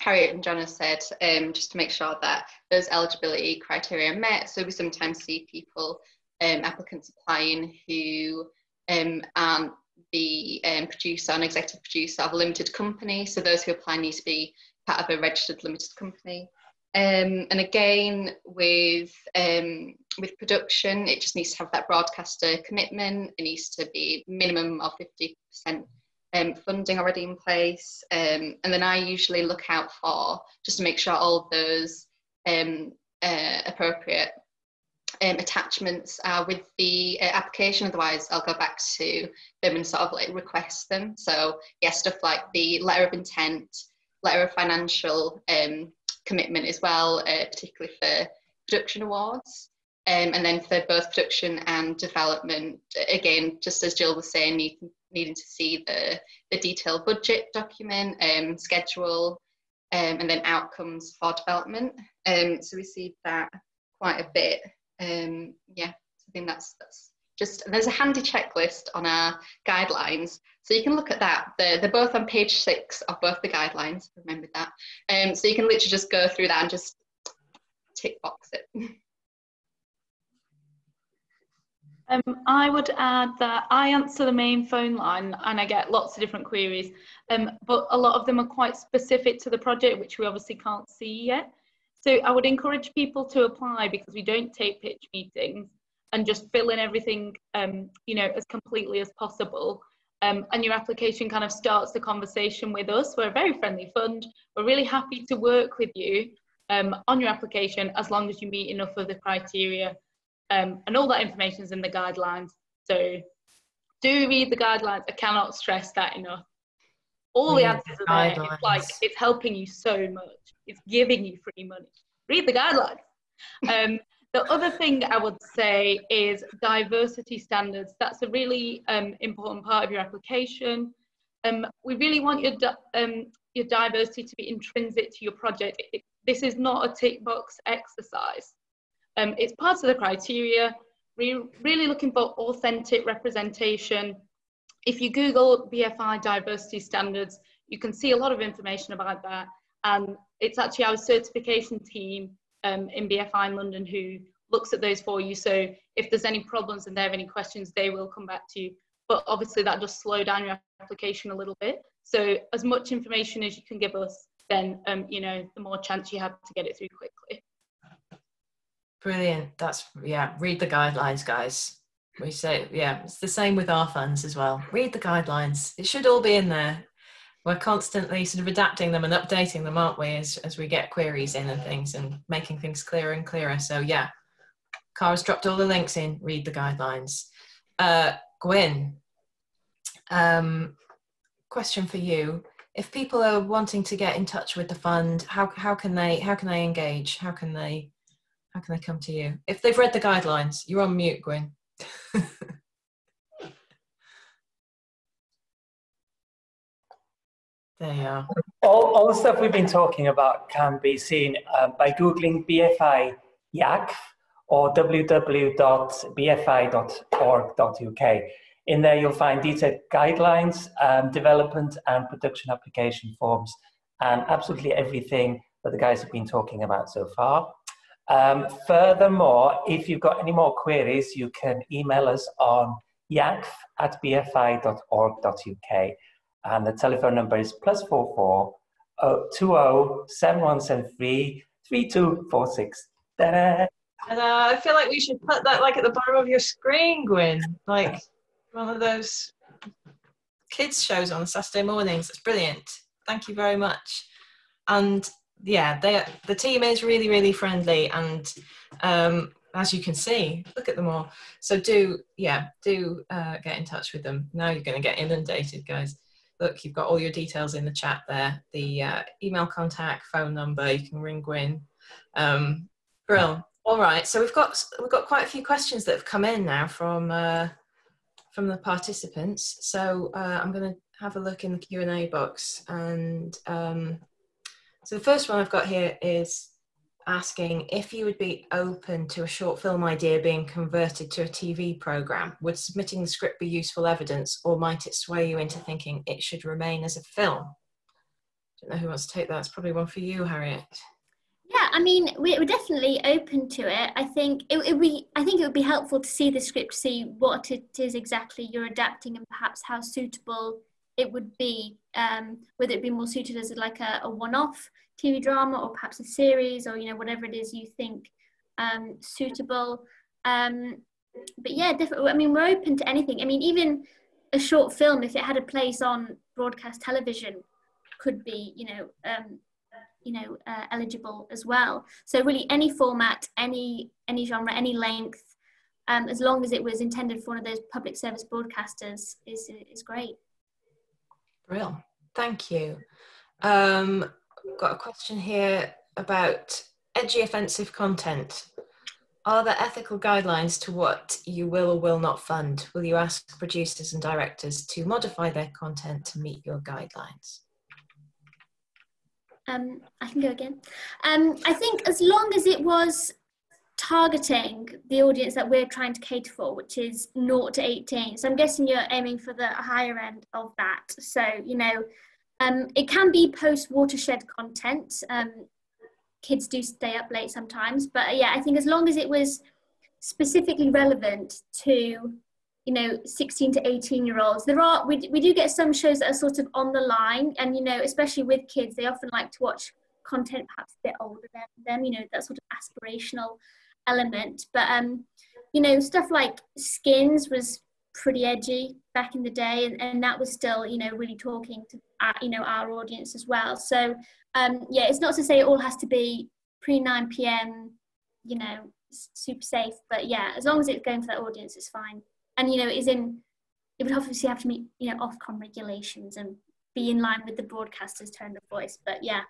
Harriet and John have said, um, just to make sure that those eligibility criteria are met. So we sometimes see people, um, applicants applying who um, aren't the um, producer and executive producer of a limited company. So those who apply need to be part of a registered limited company. Um, and again, with um, with production, it just needs to have that broadcaster commitment. It needs to be minimum of 50% um, funding already in place. Um, and then I usually look out for just to make sure all of those um, uh, appropriate um, attachments are with the uh, application. Otherwise, I'll go back to them and sort of like request them. So yeah, stuff like the letter of intent, letter of financial um, commitment as well, uh, particularly for production awards. Um, and then for both production and development, again, just as Jill was saying, need, needing to see the, the detailed budget document, um, schedule, um, and then outcomes for development. Um, so we see that quite a bit. Um, yeah, I think that's, that's just, there's a handy checklist on our guidelines. So you can look at that. They're, they're both on page six of both the guidelines, remember that. Um, so you can literally just go through that and just tick box it. <laughs> Um, I would add that I answer the main phone line and I get lots of different queries, um, but a lot of them are quite specific to the project, which we obviously can't see yet. So I would encourage people to apply because we don't take pitch meetings and just fill in everything, um, you know, as completely as possible. Um, and your application kind of starts the conversation with us. We're a very friendly fund. We're really happy to work with you um, on your application as long as you meet enough of the criteria um, and all that information is in the guidelines. So do read the guidelines. I cannot stress that enough. All the answers are there. It's like it's helping you so much. It's giving you free money. Read the guidelines. Um, <laughs> the other thing I would say is diversity standards. That's a really um, important part of your application. Um, we really want your, um, your diversity to be intrinsic to your project. It, this is not a tick box exercise. Um, it's part of the criteria. We're really looking for authentic representation. If you Google BFI diversity standards, you can see a lot of information about that. And it's actually our certification team um, in BFI in London who looks at those for you. So if there's any problems and they have any questions, they will come back to you. But obviously that does slow down your application a little bit. So as much information as you can give us, then um, you know the more chance you have to get it through quickly. Brilliant. That's yeah. Read the guidelines, guys. We say yeah. It's the same with our funds as well. Read the guidelines. It should all be in there. We're constantly sort of adapting them and updating them, aren't we? As as we get queries in and things and making things clearer and clearer. So yeah, Cara's dropped all the links in. Read the guidelines. Uh, Gwyn, um, question for you. If people are wanting to get in touch with the fund, how, how can they how can they engage? How can they how can they come to you? If they've read the guidelines, you're on mute, Gwyn. <laughs> there you are. All, all the stuff we've been talking about can be seen uh, by Googling BFI YACF or www.bfi.org.uk. In there, you'll find detailed guidelines, um, development and production application forms, and absolutely everything that the guys have been talking about so far. Um, furthermore, if you've got any more queries, you can email us on yacf at bfi.org.uk. And the telephone number is plus four four oh, two oh seven one seven three three two four six. And uh, I feel like we should put that like at the bottom of your screen, Gwyn, like one of those kids shows on Saturday mornings. It's brilliant. Thank you very much. And yeah, they the team is really really friendly, and um, as you can see, look at them all. So do yeah, do uh, get in touch with them. Now you're going to get inundated, guys. Look, you've got all your details in the chat there. The uh, email contact, phone number. You can ring Gwyn. Um. All right. So we've got we've got quite a few questions that have come in now from uh, from the participants. So uh, I'm going to have a look in the Q and A box and. Um, so the first one I've got here is asking if you would be open to a short film idea being converted to a TV program. Would submitting the script be useful evidence, or might it sway you into thinking it should remain as a film? I Don't know who wants to take that. It's probably one for you, Harriet. Yeah, I mean, we're definitely open to it. I think it, would be, I think it would be helpful to see the script, see what it is exactly you're adapting, and perhaps how suitable it would be, um, whether it be more suited as like a, a one-off TV drama or perhaps a series or you know whatever it is you think um, suitable. Um, but yeah, definitely. I mean, we're open to anything. I mean, even a short film, if it had a place on broadcast television, could be, you know, um, you know, uh, eligible as well. So really, any format, any any genre, any length, um, as long as it was intended for one of those public service broadcasters, is is great. Real, thank you. Um, got a question here about edgy offensive content. Are there ethical guidelines to what you will or will not fund? Will you ask producers and directors to modify their content to meet your guidelines? Um, I can go again. Um, I think as long as it was targeting the audience that we're trying to cater for, which is 0 to 18. So I'm guessing you're aiming for the higher end of that. So, you know, um, it can be post watershed content. Um, kids do stay up late sometimes. But yeah, I think as long as it was specifically relevant to, you know, 16 to 18 year olds, there are, we, we do get some shows that are sort of on the line. And, you know, especially with kids, they often like to watch content perhaps a bit older than them, you know, that sort of aspirational element. But, um, you know, stuff like Skins was pretty edgy back in the day and, and that was still you know really talking to our, you know our audience as well. So um, yeah it's not to say it all has to be pre 9 p.m you know super safe but yeah as long as it's going for that audience it's fine. And you know it is in it would obviously have to meet you know ofcom regulations and be in line with the broadcaster's tone of voice but yeah.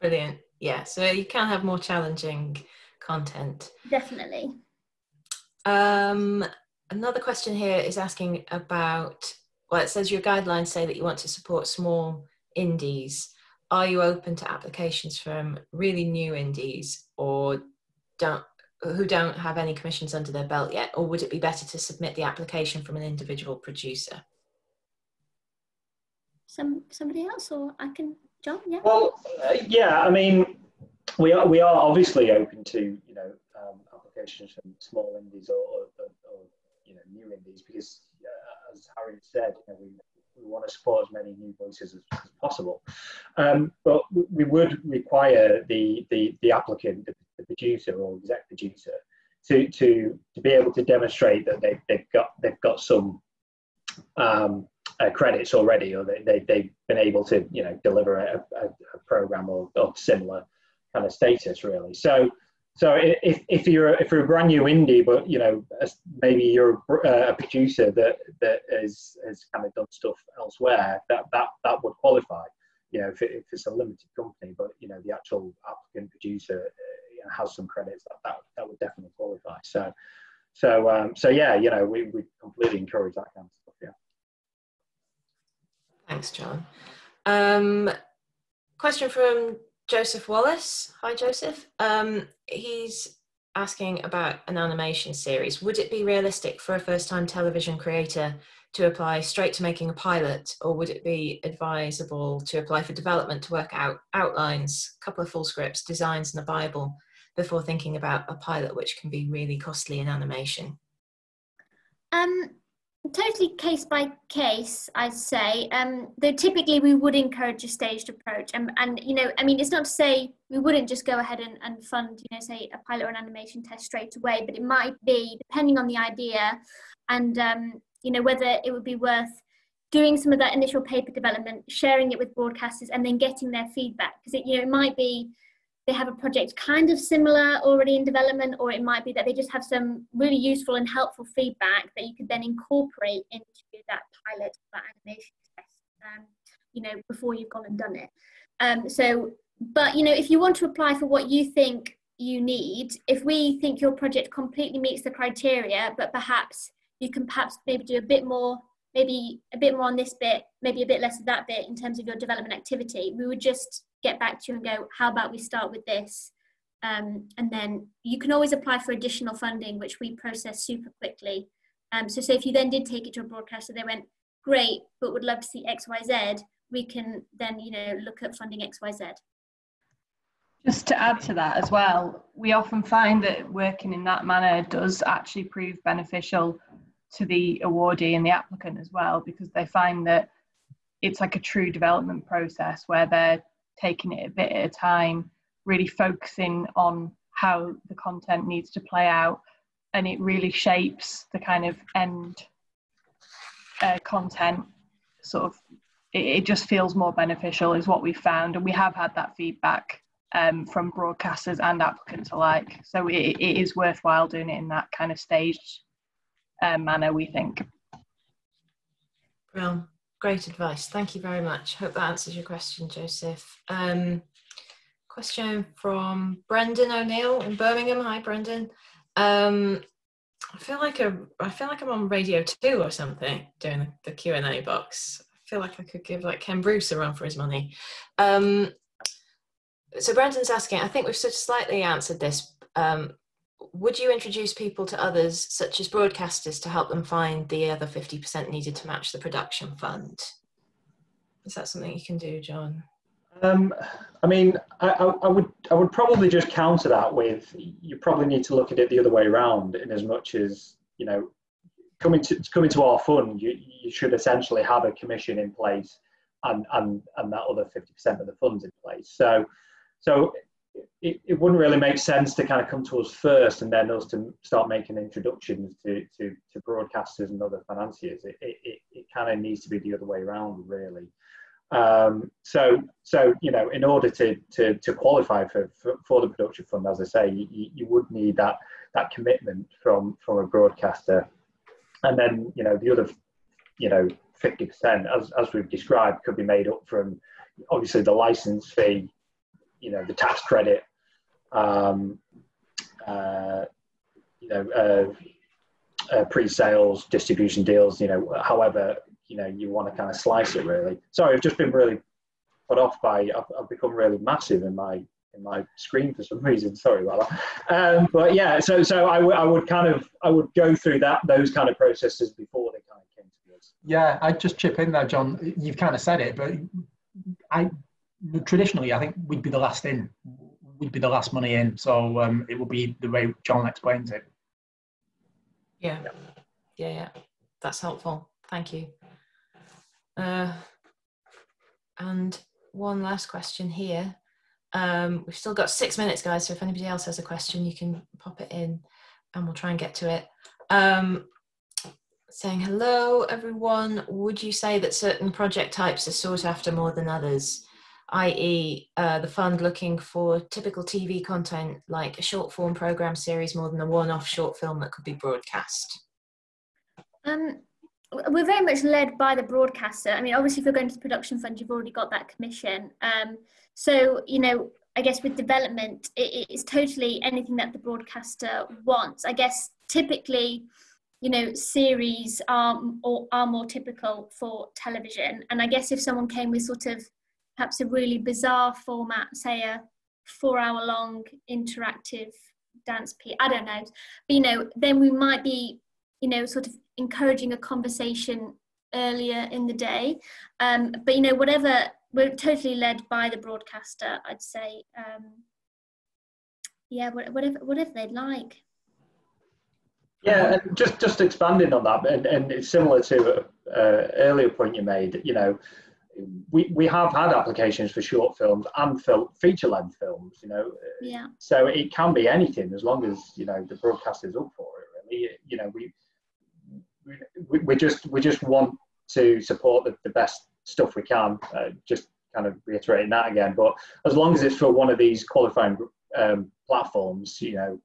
Brilliant. Yeah so you can have more challenging content. Definitely. Um another question here is asking about well it says your guidelines say that you want to support small indies. Are you open to applications from really new indies or don't who don't have any commissions under their belt yet? Or would it be better to submit the application from an individual producer? Some somebody else or i can john yeah. Well uh, yeah i mean we are we are obviously open to you know um, applications from small indies or, or, or you know new indies because uh, as Harry said, you know, we, we want to support as many new voices as, as possible. Um, but we would require the, the, the applicant, the, the, producer or exec producer, to, to, to be able to demonstrate that they, they've got they've got some um, uh, credits already, or they, they they've been able to you know deliver a, a, a program or, or similar kind of status really. So so if, if you're if you're a brand new indie, but you know maybe you're a producer that that has has kind of done stuff elsewhere, that that that would qualify. You know, if, it, if it's a limited company, but you know the actual applicant producer uh, has some credits, that, that that would definitely qualify. So so um, so yeah, you know we we completely encourage that kind of stuff. Yeah. Thanks, John. Um, question from Joseph Wallace. Hi, Joseph. Um, he's asking about an animation series. Would it be realistic for a first time television creator to apply straight to making a pilot, or would it be advisable to apply for development to work out outlines, a couple of full scripts, designs, and a Bible before thinking about a pilot, which can be really costly in animation? Um, totally case by case i'd say um though typically we would encourage a staged approach. And and you know i mean it's not to say we wouldn't just go ahead and, and fund you know say a pilot or an animation test straight away but it might be depending on the idea and um you know whether it would be worth doing some of that initial paper development sharing it with broadcasters and then getting their feedback. Because it you know it might be they have a project kind of similar already in development, or it might be that they just have some really useful and helpful feedback that you could then incorporate into that pilot, that animation test, um, you know, before you've gone and done it. Um, so, but you know, if you want to apply for what you think you need, if we think your project completely meets the criteria, but perhaps you can perhaps maybe do a bit more maybe a bit more on this bit, maybe a bit less of that bit in terms of your development activity, we would just get back to you and go, how about we start with this? Um, and then you can always apply for additional funding, which we process super quickly. Um, so say if you then did take it to a broadcaster, they went, great, but would love to see X, Y, Z, we can then, you know, look at funding X, Y, Z. Just to add to that as well, we often find that working in that manner does actually prove beneficial to the awardee and the applicant as well because they find that it's like a true development process where they're taking it a bit at a time, really focusing on how the content needs to play out, and it really shapes the kind of end uh, content. Sort of, it, it, just feels more beneficial, is what we found, and we have had that feedback um, from broadcasters and applicants alike. So it, it is worthwhile doing it in that kind of staged uh, manner, we think. Well, great advice. Thank you very much. Hope that answers your question, Joseph. Um, question from Brendan O'Neill in Birmingham. Hi, Brendan. Um, I feel like a, I feel like I'm on Radio Two or something doing the Q and A box. I feel like I could give like Ken Bruce a run for his money. Um, so Brendan's asking. I think we've sort of slightly answered this. Um, would you introduce people to others, such as broadcasters, to help them find the other 50% needed to match the production fund? Is that something you can do, John? Um, I mean, I, I, would I would probably just counter that with you probably need to look at it the other way around. In as much as you know, coming to coming to our fund, you, you should essentially have a commission in place, and and and that other fifty percent of the funds in place. So, so it, it wouldn't really make sense to kind of come to us first and then us to start making introductions to, to, to broadcasters and other financiers. It, it, it kind of needs to be the other way around, really. Um, so, so you know, in order to, to, to qualify for, for, for the production fund, as I say, you, you would need that, that commitment from, from a broadcaster. And then, you know, the other, you know, 50%, as, as we've described, could be made up from obviously the license fee, you know the tax credit, um, uh, you know, uh, uh, pre-sales, distribution deals, you know, however you know you want to kind of slice it really. Sorry, I've just been really put off by I've, I've become really massive in my in my screen for some reason. Sorry about that. Um, but yeah, so so I, would kind of I would go through that those kind of processes before they kind of came to us. Yeah, I'd just chip in there, John. You've kind of said it, but I traditionally, I think we'd be the last in. We'd be the last money in. So um, it will be the way John explains it. Yeah. Yeah, yeah. That's helpful. Thank you. Uh, and one last question here. Um, we've still got six minutes, guys. So if anybody else has a question, you can pop it in and we'll try and get to it. Um, saying hello, everyone. Would you say that certain project types are sought after more than others? i.e., uh, the fund looking for typical TV content like a short form program series more than a one off short film that could be broadcast? Um, we're very much led by the broadcaster. I mean, obviously, if you're going to the production fund, you've already got that commission. Um, so, you know, I guess with development, it, it's totally anything that the broadcaster wants. I guess typically, you know, series are or are more typical for television. And I guess if someone came with sort of perhaps a really bizarre format, say a four hour long interactive dance piece, I don't know. But, you know, then we might be, you know, sort of encouraging a conversation earlier in the day. Um, but, you know, whatever, we're totally led by the broadcaster, I'd say. Um, yeah, whatever, whatever they'd like. Yeah, just just expanding on that, and, and it's similar to uh, earlier point you made. You know, we, we have had applications for short films and film, feature length films, you know. Yeah. So it can be anything as long as you know the broadcast is up for it. Really, you know, we we, we just we just want to support the, the best stuff we can. Uh, just kind of reiterating that again. But as long as it's for one of these qualifying um, platforms, you know,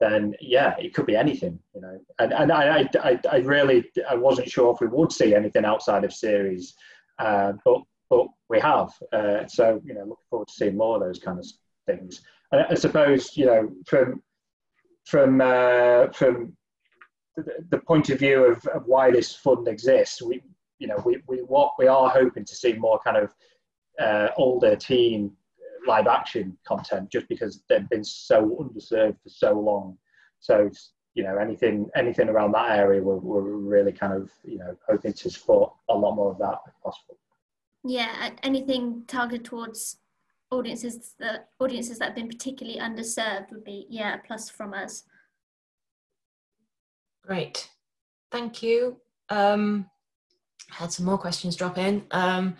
then yeah, it could be anything, you know. And and I I I really I wasn't sure if we would see anything outside of series uh, but but we have. Uh, so you know, looking forward to seeing more of those kind of things. And I suppose you know from from uh, from the, the, point of view of, of why this fund exists, we you know we, we what we are hoping to see more kind of uh, older teen live action content just because they've been so underserved for so long. So you know anything anything around that area we're, we're really kind of you know hoping to support a lot more of that if possible yeah anything targeted towards audiences that audiences that have been particularly underserved would be yeah a plus from us great thank you. Um, had some more questions drop in. Um,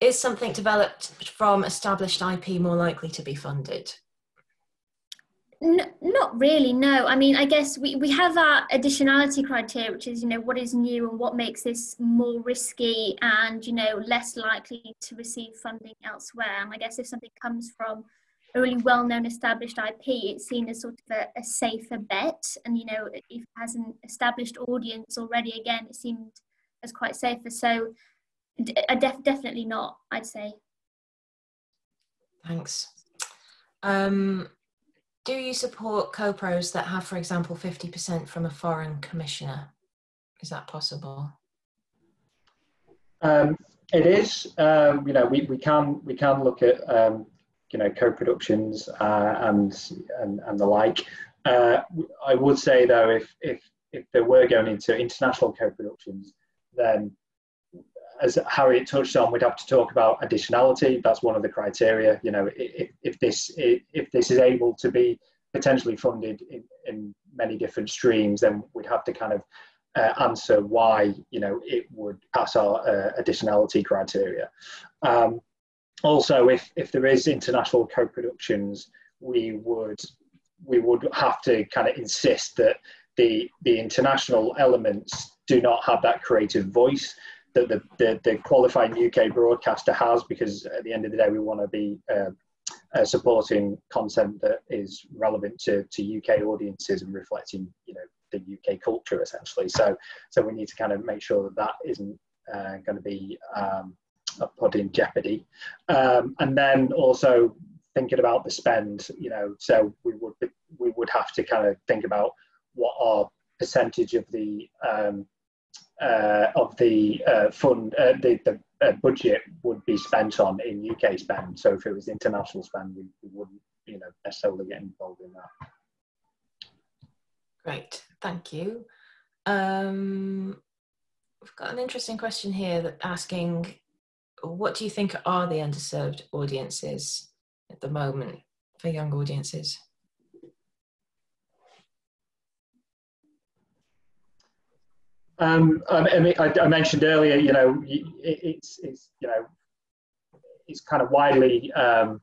is something developed from established IP more likely to be funded? No, not really, no. I mean, I guess we, we have our additionality criteria, which is, you know, what is new and what makes this more risky and, you know, less likely to receive funding elsewhere. And I guess if something comes from a really well-known established IP, it's seen as sort of a, a safer bet. And, you know, if it has an established audience already, again, it seemed as quite safer. So uh, def- definitely not, I'd say. Thanks. Um, do you support co-pros that have, for example, 50% from a foreign commissioner? Is that possible? Um, it is. Um, you know, we, we can we can look at um, you know co-productions uh, and, and and the like. Uh, I would say though, if if if they were going into international co-productions, then as Harriet touched on, we'd have to talk about additionality. That's one of the criteria. You know, if, if this if this is able to be potentially funded in, in many different streams, then we'd have to kind of uh, answer why you know it would pass our uh, additionality criteria. Um, also, if if there is international co-productions, we would we would have to kind of insist that the the international elements do not have that creative voice that the, the, the qualified UK broadcaster has, because at the end of the day, we want to be uh, uh, supporting content that is relevant to, to UK audiences and reflecting, you know, the UK culture essentially. So, so we need to kind of make sure that that isn't uh, going to be um, put in jeopardy. Um, and then also thinking about the spend, you know, so we would we would have to kind of think about what our percentage of the um, uh, of the uh, fund, uh, the, the uh, budget would be spent on in UK spend. So if it was international spend, we, we wouldn't, you know, necessarily get involved in that. Great, thank you. Um, we've got an interesting question here that asking, what do you think are the underserved audiences at the moment for young audiences? Um, I, mean, I, mentioned earlier, you know, it's, it's you know, it's kind of widely um,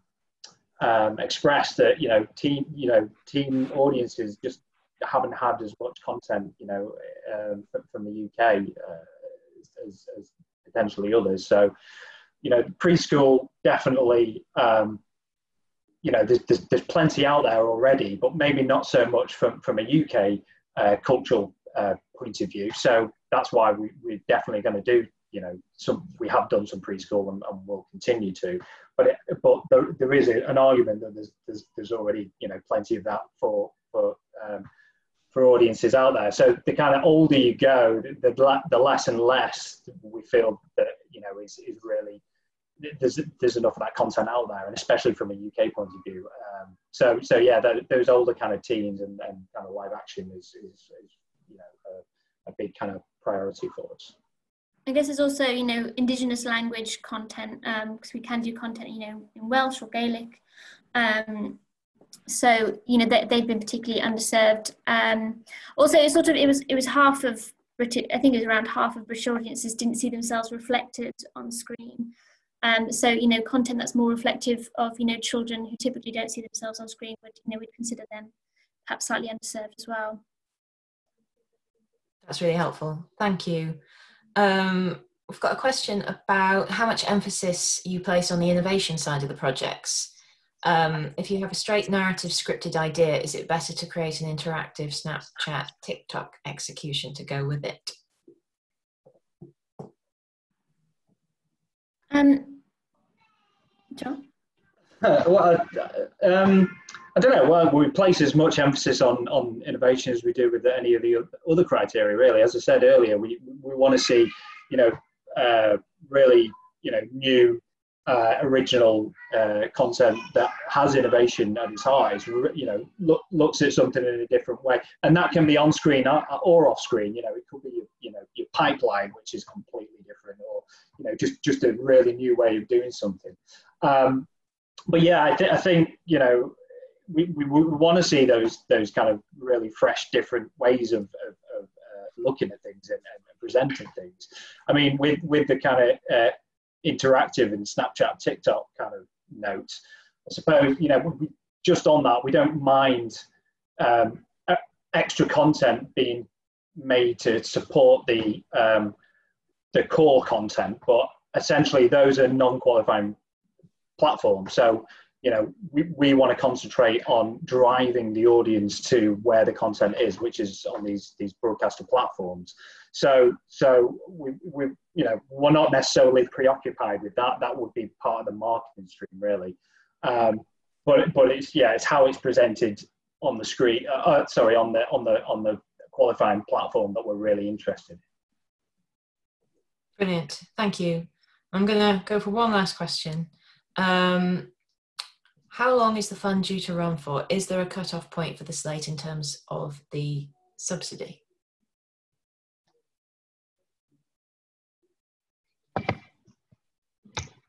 um, expressed that you know, teen, you know, teen audiences just haven't had as much content, you know, um, from, from, the UK uh, as, as, potentially others. So, you know, preschool definitely. Um, you know, there's, there's, there's, plenty out there already, but maybe not so much from, from a UK uh, cultural uh, point of view. So that's why we, we're definitely going to do, you know, some, we have done some preschool and, and will continue to, but, it, but there, there is an argument that there's, there's, there's already, you know, plenty of that for, for, um, for audiences out there. So the kind of older you go, the, the less and less we feel that, you know, is, is really, there's there's enough of that content out there, and especially from a UK point of view. Um, so so yeah, those older kind of teens and, and kind of live action is, is, is you know a, a big kind of priority for us. I guess there's also, you know, Indigenous language content because um, we can do content, you know, in Welsh or Gaelic. Um, so, you know, they, they've been particularly underserved. Um, also, it sort of it was it was half of British. I think it was around half of British audiences didn't see themselves reflected on screen. Um, so, you know, content that's more reflective of you know children who typically don't see themselves on screen would you know we'd consider them perhaps slightly underserved as well. That's really helpful. Thank you. Um, we've got a question about how much emphasis you place on the innovation side of the projects. Um, if you have a straight narrative scripted idea, is it better to create an interactive Snapchat, TikTok execution to go with it? Um, John? <laughs> well, uh, um, I don't know. Well, we place as much emphasis on on innovation as we do with any of the other criteria. Really, as I said earlier, we we want to see, you know, uh, really, you know, new, uh, original uh, content that has innovation at its highs. You know, look, looks at something in a different way, and that can be on screen or off screen. You know, it could be your, you know your pipeline, which is completely different, or you know, just just a really new way of doing something. Um, but yeah, I, th- I think you know we, we, we want to see those those kind of really fresh, different ways of, of, of uh, looking at things and, and presenting things. I mean, with with the kind of uh, interactive and Snapchat, TikTok kind of notes, I suppose you know we, just on that we don't mind um, extra content being made to support the um, the core content, but essentially those are non-qualifying platforms. So you know we, we want to concentrate on driving the audience to where the content is, which is on these these broadcaster platforms. So so we, we you know we're not necessarily preoccupied with that. That would be part of the marketing stream really. Um, but but it's yeah it's how it's presented on the screen. Uh, uh, sorry on the on the on the qualifying platform that we're really interested in. Brilliant, thank you. I'm going to go for one last question. Um, how long is the fund due to run for? Is there a cut-off point for the slate in terms of the subsidy?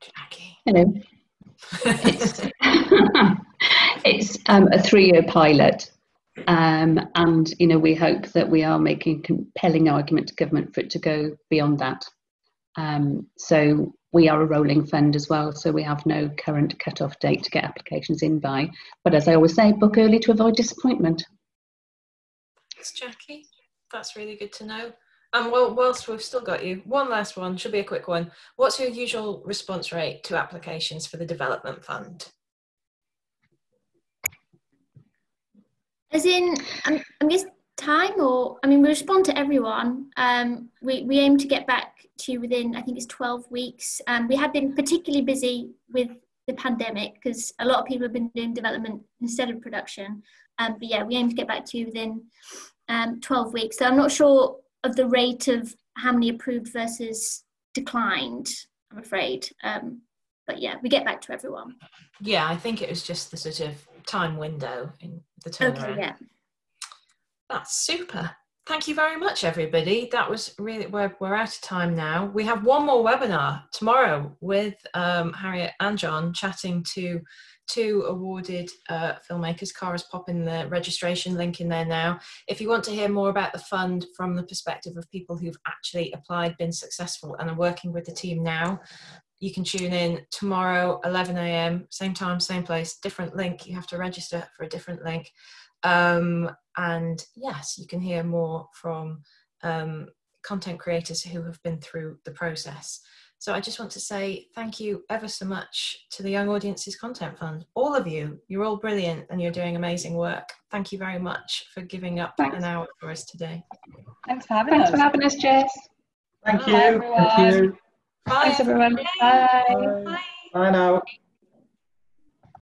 Jackie. Hello. <laughs> it's, <laughs> it's um, a three-year pilot. Um, and you know we hope that we are making a compelling argument to government for it to go beyond that. Um, so we are a rolling fund as well, so we have no current cut-off date to get applications in by. But as I always say, book early to avoid disappointment. Thanks, Jackie. That's really good to know. And well, whilst we've still got you, one last one should be a quick one. What's your usual response rate to applications for the development fund? As in, I'm, I'm guess time or, I mean, we respond to everyone. Um, we, we aim to get back to you within, I think it's 12 weeks. Um, we have been particularly busy with the pandemic because a lot of people have been doing development instead of production. Um, but yeah, we aim to get back to you within um, 12 weeks. So I'm not sure of the rate of how many approved versus declined, I'm afraid. Um, but yeah, we get back to everyone. Yeah, I think it was just the sort of time window in the turnaround. Okay, yeah. That's super. Thank you very much, everybody. That was really, we're, we're out of time now. We have one more webinar tomorrow with um, Harriet and John chatting to two awarded uh, filmmakers. Cara's popping the registration link in there now. If you want to hear more about the fund from the perspective of people who've actually applied, been successful, and are working with the team now, you can tune in tomorrow, 11 a.m., same time, same place, different link. You have to register for a different link. Um, and yes, you can hear more from um, content creators who have been through the process. So I just want to say thank you ever so much to the Young Audiences Content Fund. All of you, you're all brilliant and you're doing amazing work. Thank you very much for giving up Thanks. an hour for us today. Thanks for having Thanks us. for having us, Jess. Thank Bye, you. Everyone. Thank you. Bye. Thanks, everyone. Bye. Bye. Bye now.